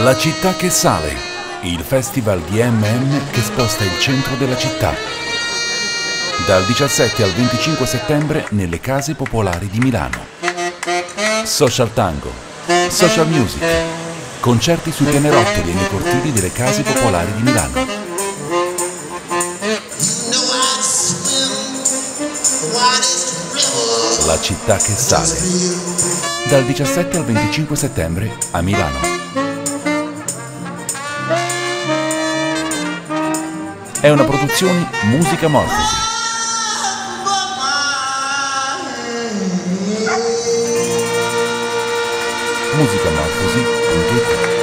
La città che sale, il festival di MM che sposta il centro della città. Dal 17 al 25 settembre nelle case popolari di Milano. Social Tango, Social Music, concerti sui pianerottoli e nei cortili delle case popolari di Milano. La città che sale. Dal 17 al 25 settembre a Milano. È una produzione Musica Morfosi. musicamorfosi.it